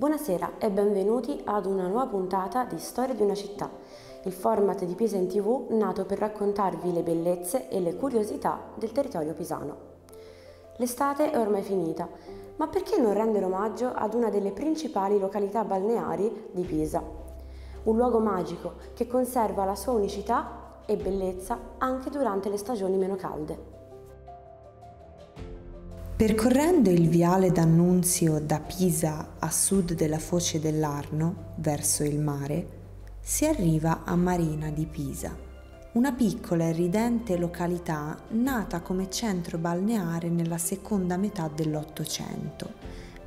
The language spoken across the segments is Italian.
Buonasera e benvenuti ad una nuova puntata di Storia di una città, il format di Pisa in TV nato per raccontarvi le bellezze e le curiosità del territorio pisano. L'estate è ormai finita, ma perché non rendere omaggio ad una delle principali località balneari di Pisa? Un luogo magico che conserva la sua unicità e bellezza anche durante le stagioni meno calde. Percorrendo il viale d'Annunzio da Pisa a sud della foce dell'Arno, verso il mare, si arriva a Marina di Pisa, una piccola e ridente località nata come centro balneare nella seconda metà dell'Ottocento,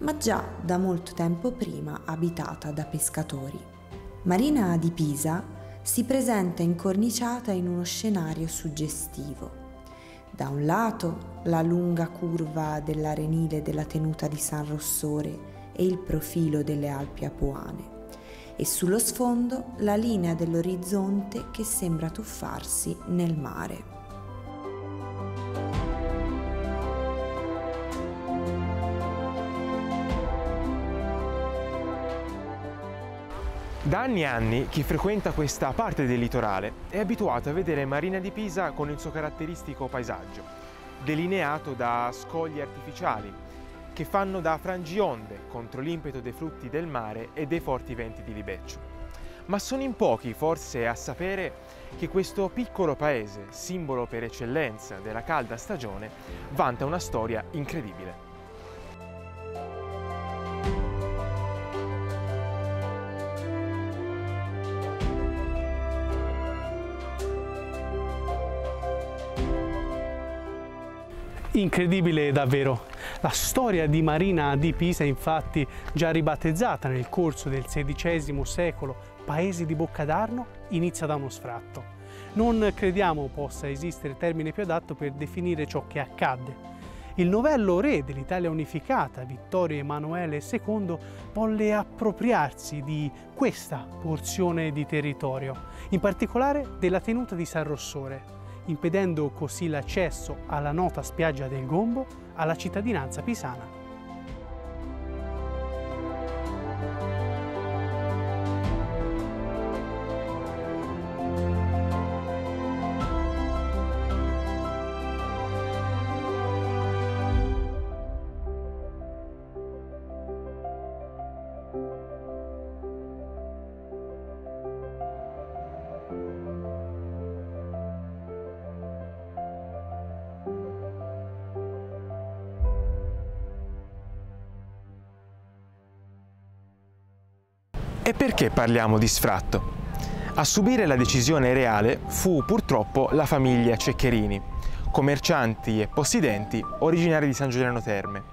ma già da molto tempo prima abitata da pescatori. Marina di Pisa si presenta incorniciata in uno scenario suggestivo da un lato la lunga curva dell'arenile della tenuta di San Rossore e il profilo delle Alpi Apuane e sullo sfondo la linea dell'orizzonte che sembra tuffarsi nel mare. Da anni e anni chi frequenta questa parte del litorale è abituato a vedere Marina di Pisa con il suo caratteristico paesaggio, delineato da scogli artificiali che fanno da frangionde contro l'impeto dei flutti del mare e dei forti venti di libeccio. Ma sono in pochi forse a sapere che questo piccolo paese, simbolo per eccellenza della calda stagione, vanta una storia incredibile. Incredibile davvero. La storia di Marina di Pisa, infatti, già ribattezzata nel corso del XVI secolo Paese di Bocca d'Arno, inizia da uno sfratto. Non crediamo possa esistere termine più adatto per definire ciò che accadde. Il novello re dell'Italia unificata, Vittorio Emanuele II, volle appropriarsi di questa porzione di territorio, in particolare della tenuta di San Rossore, impedendo così l'accesso alla nota spiaggia del Gombo alla cittadinanza pisana. Perché parliamo di sfratto? A subire la decisione reale fu purtroppo la famiglia Ceccherini, commercianti e possidenti originari di San Giuliano Terme,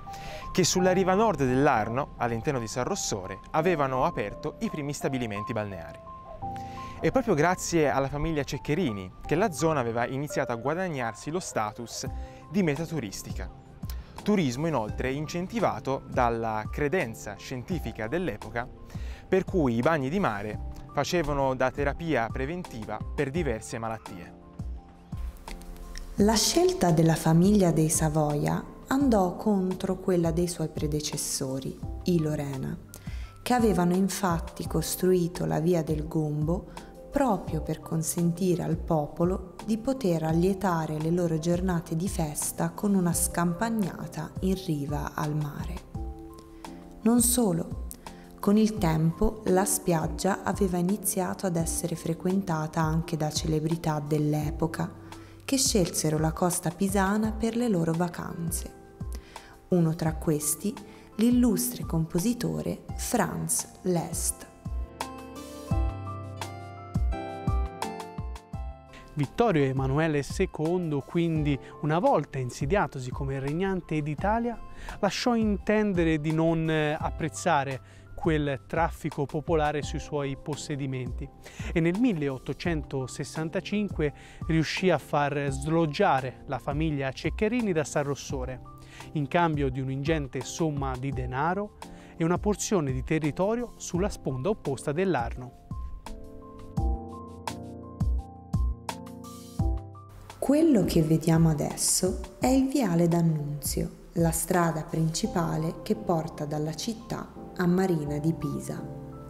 che sulla riva nord dell'Arno, all'interno di San Rossore, avevano aperto i primi stabilimenti balneari. È proprio grazie alla famiglia Ceccherini che la zona aveva iniziato a guadagnarsi lo status di meta turistica. Turismo inoltre incentivato dalla credenza scientifica dell'epoca per cui i bagni di mare facevano da terapia preventiva per diverse malattie. La scelta della famiglia dei Savoia andò contro quella dei suoi predecessori, i Lorena, che avevano infatti costruito la via del Gombo proprio per consentire al popolo di poter allietare le loro giornate di festa con una scampagnata in riva al mare. Non solo, con il tempo la spiaggia aveva iniziato ad essere frequentata anche da celebrità dell'epoca che scelsero la costa pisana per le loro vacanze. Uno tra questi, l'illustre compositore Franz Liszt. Vittorio Emanuele II, quindi, una volta insidiatosi come regnante d'Italia, lasciò intendere di non eh, apprezzare quel traffico popolare sui suoi possedimenti e nel 1865 riuscì a far sloggiare la famiglia Ceccherini da San Rossore in cambio di un'ingente somma di denaro e una porzione di territorio sulla sponda opposta dell'Arno. Quello che vediamo adesso è il viale d'Annunzio, la strada principale che porta dalla città a Marina di Pisa.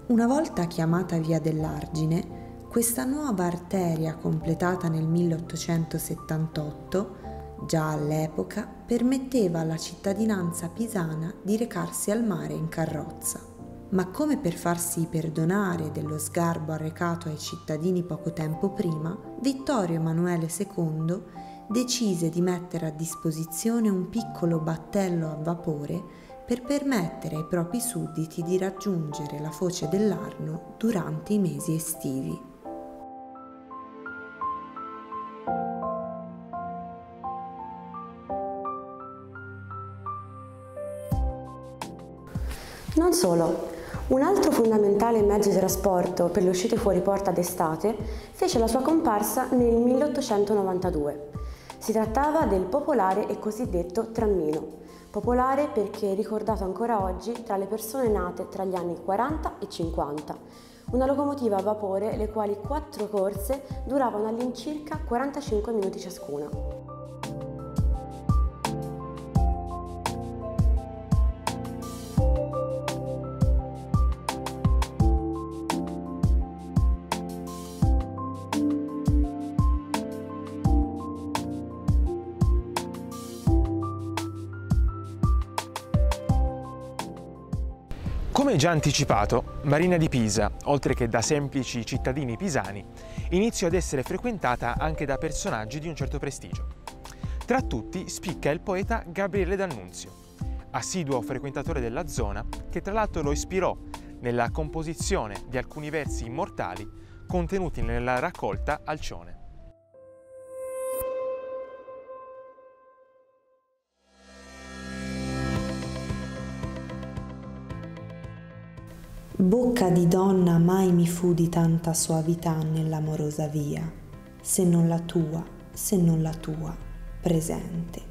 Una volta chiamata Via dell'Argine, questa nuova arteria completata nel 1878, già all'epoca, permetteva alla cittadinanza pisana di recarsi al mare in carrozza. Ma come per farsi perdonare dello sgarbo arrecato ai cittadini poco tempo prima, Vittorio Emanuele II decise di mettere a disposizione un piccolo battello a vapore per permettere ai propri sudditi di raggiungere la foce dell'Arno durante i mesi estivi. Non solo, un altro fondamentale mezzo di trasporto per le uscite fuori porta d'estate fece la sua comparsa nel 1892. Si trattava del popolare e cosiddetto trammino. Popolare perché è ricordato ancora oggi tra le persone nate tra gli anni 40 e 50. Una locomotiva a vapore le quali quattro corse duravano all'incirca 45 minuti ciascuna. Come già anticipato, Marina di Pisa, oltre che da semplici cittadini pisani, iniziò ad essere frequentata anche da personaggi di un certo prestigio. Tra tutti spicca il poeta Gabriele D'Annunzio, assiduo frequentatore della zona che tra l'altro lo ispirò nella composizione di alcuni versi immortali contenuti nella raccolta Alcione. Bocca di donna mai mi fu di tanta suavità nell'amorosa via, se non la tua, se non la tua, presente,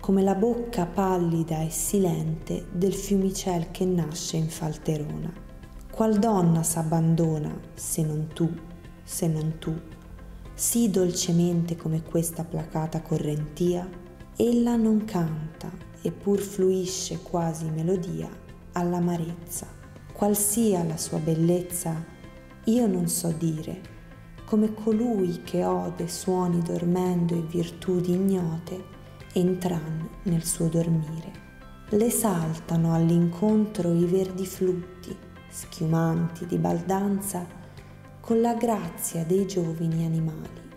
come la bocca pallida e silente del fiumicel che nasce in Falterona. Qual donna s'abbandona, se non tu, se non tu, sì dolcemente come questa placata correntia, ella non canta, eppur fluisce quasi melodia all'amarezza qual sia la sua bellezza, io non so dire, come colui che ode suoni dormendo e virtudi ignote, entran nel suo dormire. Le saltano all'incontro i verdi flutti, schiumanti di baldanza, con la grazia dei giovani animali.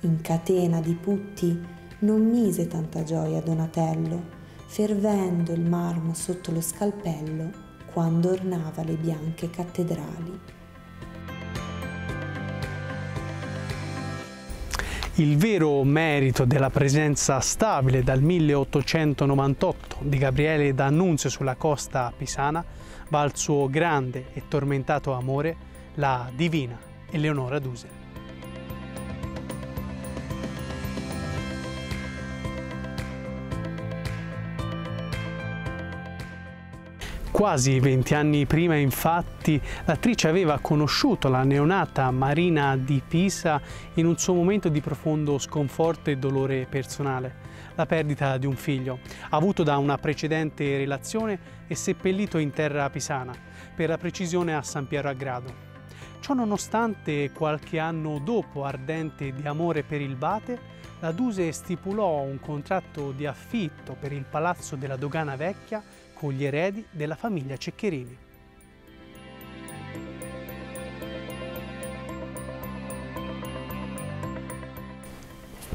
In catena di putti non mise tanta gioia Donatello, fervendo il marmo sotto lo scalpello quando ornava le bianche cattedrali. Il vero merito della presenza stabile dal 1898 di Gabriele D'Annunzio sulla costa pisana va al suo grande e tormentato amore, la divina Eleonora Duse. Quasi 20 anni prima, infatti, l'attrice aveva conosciuto la neonata Marina di Pisa in un suo momento di profondo sconforto e dolore personale, la perdita di un figlio, avuto da una precedente relazione e seppellito in terra pisana, per la precisione a San Piero a Grado. Ciò nonostante, qualche anno dopo, ardente di amore per il Bate, la Duse stipulò un contratto di affitto per il palazzo della Dogana Vecchia con gli eredi della famiglia Ceccherini.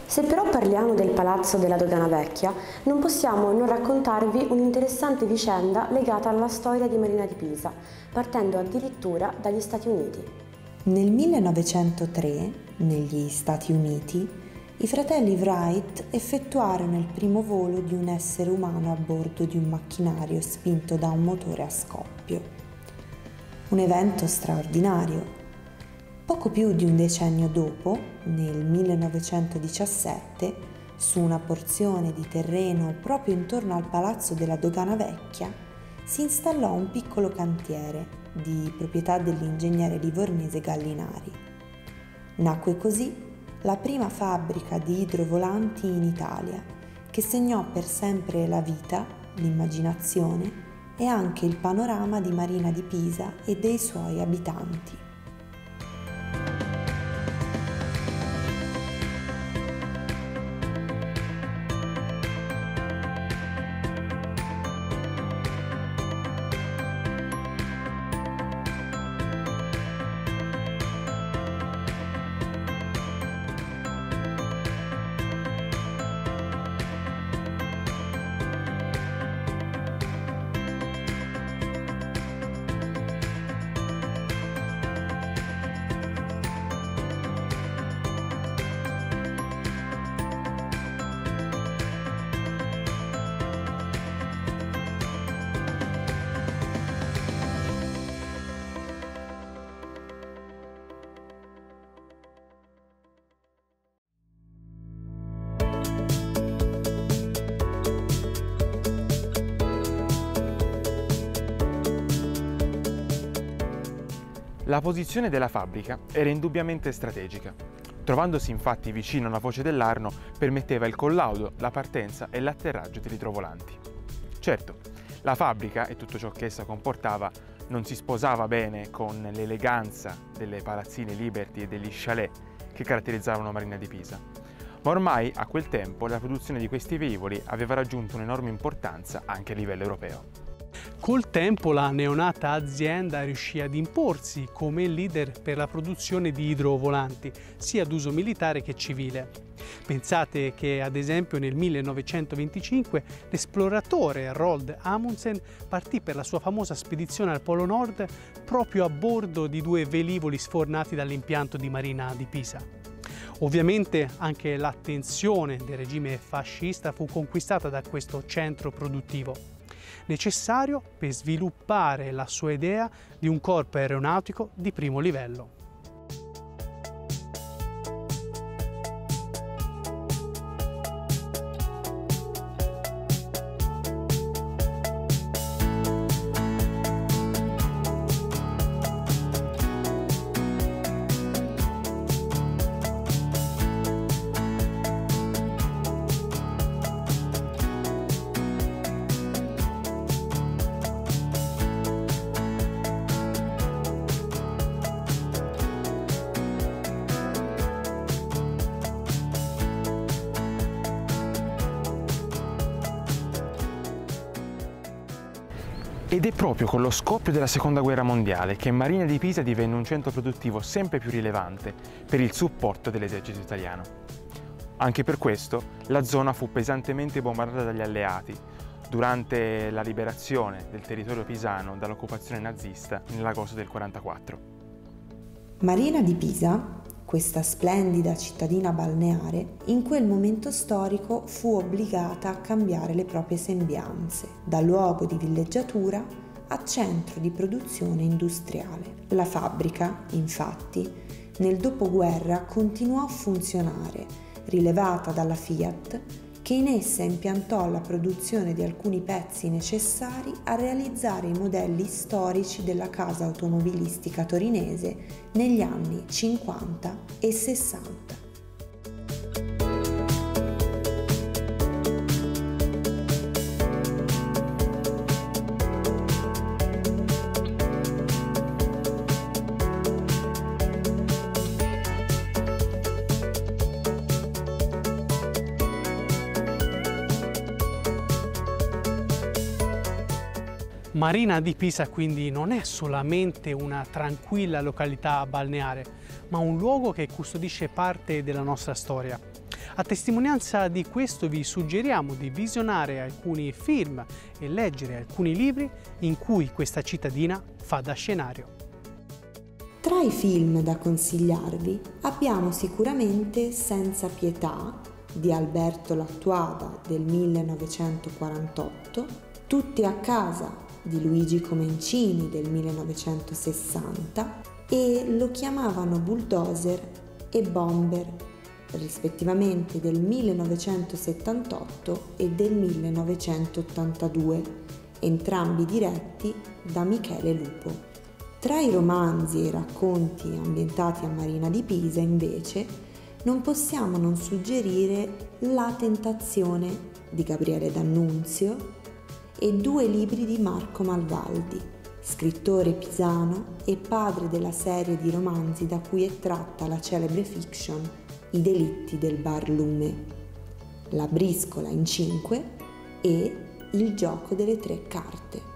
Se però parliamo del Palazzo della Dogana Vecchia, non possiamo non raccontarvi un'interessante vicenda legata alla storia di Marina di Pisa, partendo addirittura dagli Stati Uniti. Nel 1903, negli Stati Uniti, i fratelli Wright effettuarono il primo volo di un essere umano a bordo di un macchinario spinto da un motore a scoppio. Un evento straordinario. Poco più di un decennio dopo, nel 1917, su una porzione di terreno proprio intorno al palazzo della Dogana Vecchia, si installò un piccolo cantiere di proprietà dell'ingegnere livornese Gallinari. Nacque così la prima fabbrica di idrovolanti in Italia, che segnò per sempre la vita, l'immaginazione è anche il panorama di Marina di Pisa e dei suoi abitanti. La posizione della fabbrica era indubbiamente strategica. Trovandosi infatti vicino alla foce dell'Arno permetteva il collaudo, la partenza e l'atterraggio di ritrovolanti. Certo, la fabbrica e tutto ciò che essa comportava non si sposava bene con l'eleganza delle palazzine Liberty e degli chalet che caratterizzavano Marina di Pisa. Ma ormai a quel tempo la produzione di questi velivoli aveva raggiunto un'enorme importanza anche a livello europeo. Col tempo la neonata azienda riuscì ad imporsi come leader per la produzione di idrovolanti, sia d'uso militare che civile. Pensate che ad esempio nel 1925 l'esploratore Roald Amundsen partì per la sua famosa spedizione al Polo Nord proprio a bordo di due velivoli sfornati dall'impianto di Marina di Pisa. Ovviamente anche l'attenzione del regime fascista fu conquistata da questo centro produttivo necessario per sviluppare la sua idea di un corpo aeronautico di primo livello. Ed è proprio con lo scoppio della Seconda Guerra Mondiale che Marina di Pisa divenne un centro produttivo sempre più rilevante per il supporto dell'esercito italiano. Anche per questo la zona fu pesantemente bombardata dagli alleati durante la liberazione del territorio pisano dall'occupazione nazista nell'agosto del 1944. Marina di Pisa questa splendida cittadina balneare, in quel momento storico fu obbligata a cambiare le proprie sembianze, da luogo di villeggiatura a centro di produzione industriale. La fabbrica, infatti, nel dopoguerra continuò a funzionare, rilevata dalla Fiat che in essa impiantò la produzione di alcuni pezzi necessari a realizzare i modelli storici della casa automobilistica torinese negli anni 50 e 60. Marina di Pisa quindi non è solamente una tranquilla località balneare, ma un luogo che custodisce parte della nostra storia. A testimonianza di questo vi suggeriamo di visionare alcuni film e leggere alcuni libri in cui questa cittadina fa da scenario. Tra i film da consigliarvi abbiamo sicuramente Senza pietà di Alberto Lattuada del 1948, Tutti a casa di Luigi Comencini del 1960 e lo chiamavano bulldozer e bomber rispettivamente del 1978 e del 1982, entrambi diretti da Michele Lupo. Tra i romanzi e i racconti ambientati a Marina di Pisa, invece, non possiamo non suggerire La tentazione di Gabriele D'Annunzio e due libri di Marco Malvaldi, scrittore pisano e padre della serie di romanzi da cui è tratta la celebre fiction I delitti del bar Lume, La briscola in cinque e Il gioco delle tre carte.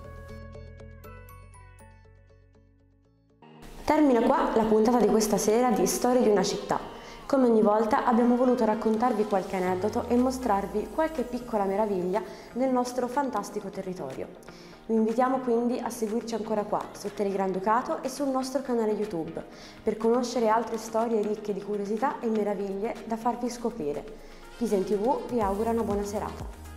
Termina qua la puntata di questa sera di Storie di una città. Come ogni volta abbiamo voluto raccontarvi qualche aneddoto e mostrarvi qualche piccola meraviglia del nostro fantastico territorio. Vi invitiamo quindi a seguirci ancora qua, su Telegranducato e sul nostro canale YouTube, per conoscere altre storie ricche di curiosità e meraviglie da farvi scoprire. Pisa in TV vi augura una buona serata.